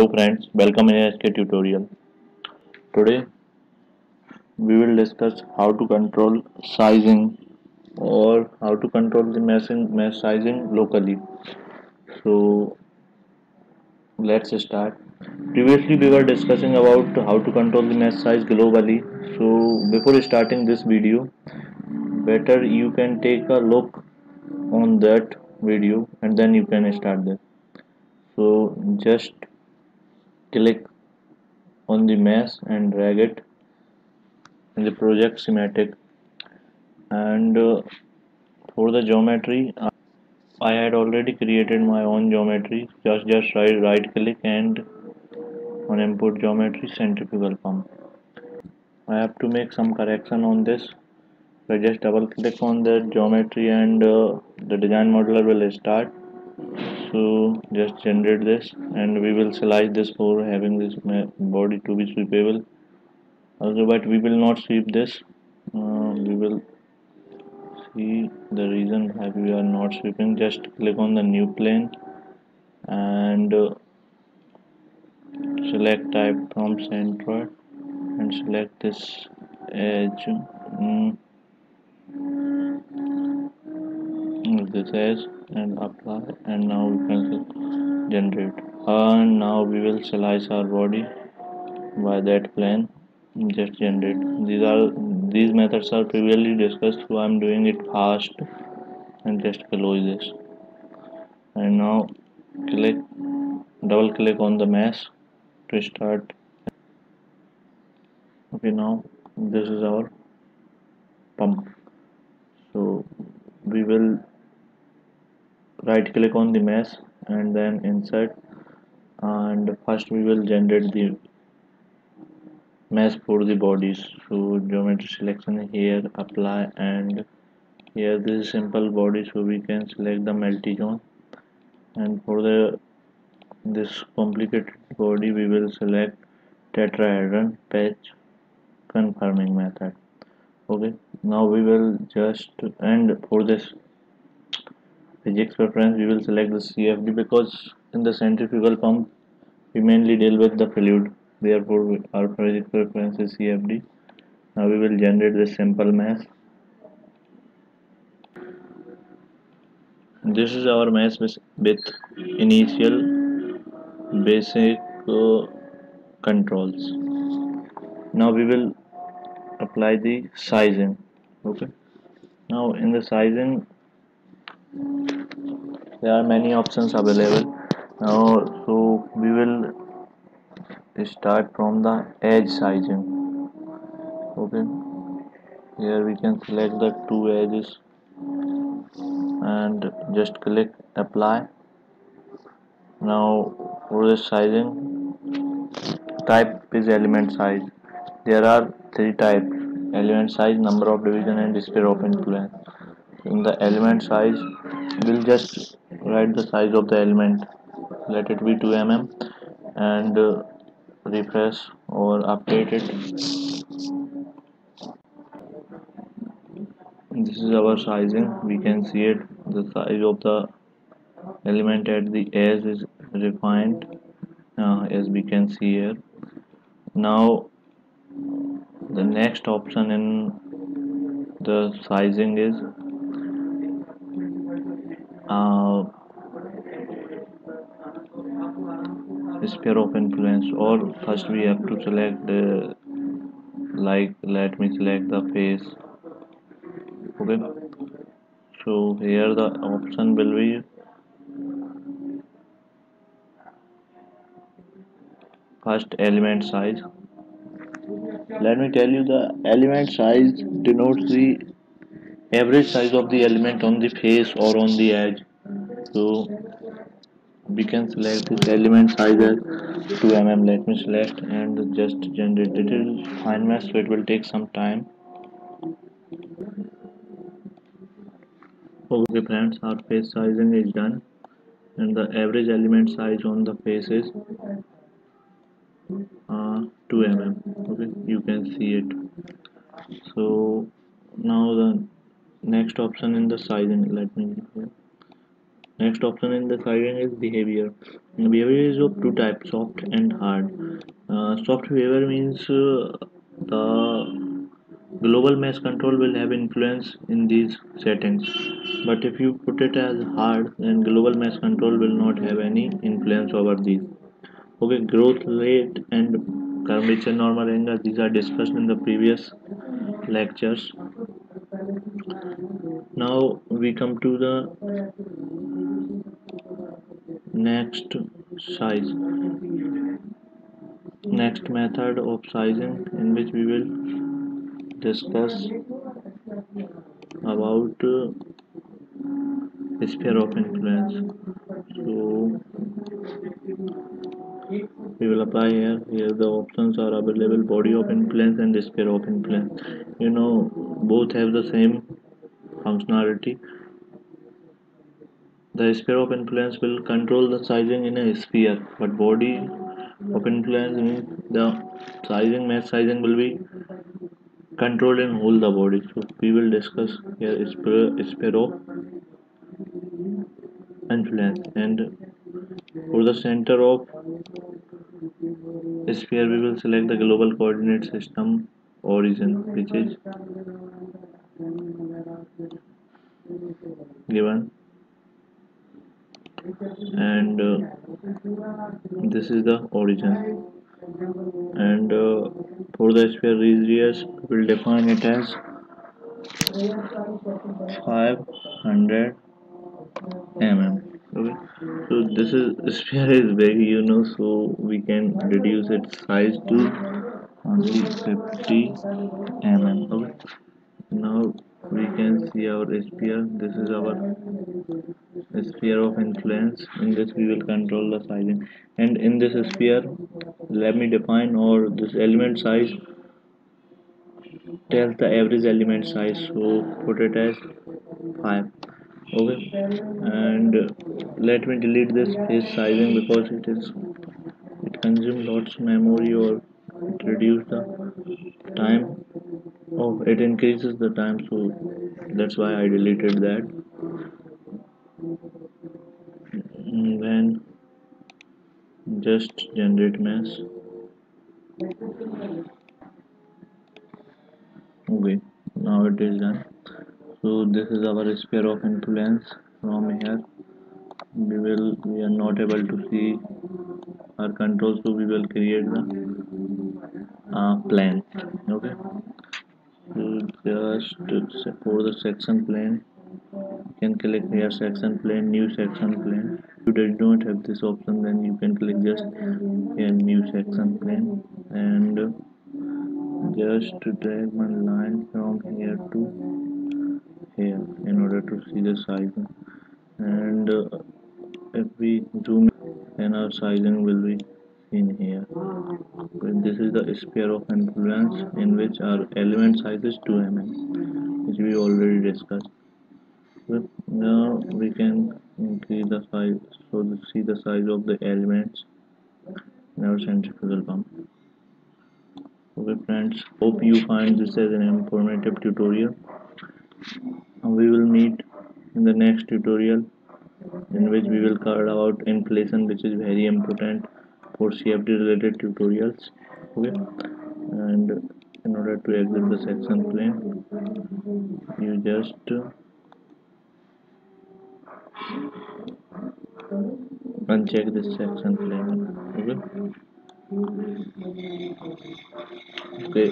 Hello friends, welcome in ASK tutorial. Today we will discuss how to control sizing or how to control the meshing, mesh sizing locally. So let's start. Previously we were discussing about how to control the mesh size globally. So before starting this video, better you can take a look on that video and then you can start this. So just click on the mesh and drag it in the project schematic. And uh, for the geometry I had already created my own geometry. Just just right, right click and on input geometry centrifugal pump I have to make some correction on this. So just double click on the geometry and uh, the design modeler will start so just generate this and we will select this for having this body to be sweepable. Also but we will not sweep this. Uh, we will see the reason why we are not sweeping. Just click on the new plane and uh, select type from center and select this edge. Mm, this edge and apply and now we can generate. And now we will slice our body by that plane just generate. These are these methods are previously discussed so i'm doing it fast and just close this. And now click double click on the mesh to start. Okay now this is our pump. So we will right click on the mesh and then insert and first we will generate the mesh for the bodies. So geometry selection here apply and here this is simple body. So we can select the multi-zone and for the this complicated body we will select tetrahedron patch conforming method. Okay. Now we will just and for this physics preference we will select the CFD because in the centrifugal pump we mainly deal with the fluid therefore our physics preference is CFD now we will generate this simple mesh this is our mesh with initial basic uh, controls. Now we will apply the sizing. Okay. Now in the sizing there are many options available. Now so we will start from the edge sizing. Okay. Here we can select the two edges and just click apply. Now for the sizing type is element size. There are three types element size number of division and display of influence in the element size we'll just write the size of the element. Let it be 2 mm and uh, refresh or update it. This is our sizing. We can see it. The size of the element at the edge is refined. Uh, as we can see here. Now the next option in the sizing is uh, sphere of influence or first we have to select the like let me select the face okay. So here the option will be first element size. Let me tell you the element size denotes the average size of the element on the face or on the edge. So we can select this element size as 2 mm. Let me select and just generate it. Is fine mesh so it will take some time. Okay friends our face sizing is done. And the average element size on the face is uh, 2 mm. Okay you can see it. So now the next option in the sizing let me next option in the sizing is behavior. Behavior is of two types soft and hard. Uh, soft behavior means uh, the global mesh control will have influence in these settings. But if you put it as hard then global mesh control will not have any influence over these. Okay growth rate and curvature normal angle these are discussed in the previous lectures now we come to the next size. Next method of sizing in which we will discuss about uh, sphere of influence. So we will apply here. Here the options are available. Body of influence and sphere of influence. You know both have the same functionality. The sphere of influence will control the sizing in a sphere but body of influence means the sizing mesh sizing will be controlled in whole the body. So we will discuss here sphere, sphere of influence. And for the center of sphere we will select the global coordinate system origin which is given. And uh, this is the origin. And uh, for the sphere radius we will define it as 500 mm. Okay? So this is sphere is big you know so we can reduce its size to only 50 mm. Okay now we can see our sphere. This is our sphere of influence. In this we will control the sizing and in this sphere let me define or this element size. Tells the average element size. So put it as 5 okay? And let me delete this sizing because it is it consumes lots of memory or it reduces the time of it increases the time so that's why I deleted that. Then just generate mesh. Okay now it is done. So this is our sphere of influence from here. We will we are not able to see our control so we will create the uh, plane. Okay just for the section plane you can click here section plane new section plane if you did not have this option then you can click just here new section plane and just drag one line from here to here in order to see the sizing and uh, if we zoom then our sizing will be seen here. This is the sphere of influence in which our element size is 2 mm which we already discussed. But now we can increase the size so to see the size of the elements in our centrifugal pump. Okay friends hope you find this as an informative tutorial. We will meet in the next tutorial in which we will cover about inflation which is very important for CFD related tutorials okay? And in order to exit the section plane you just uncheck this section plane okay? Okay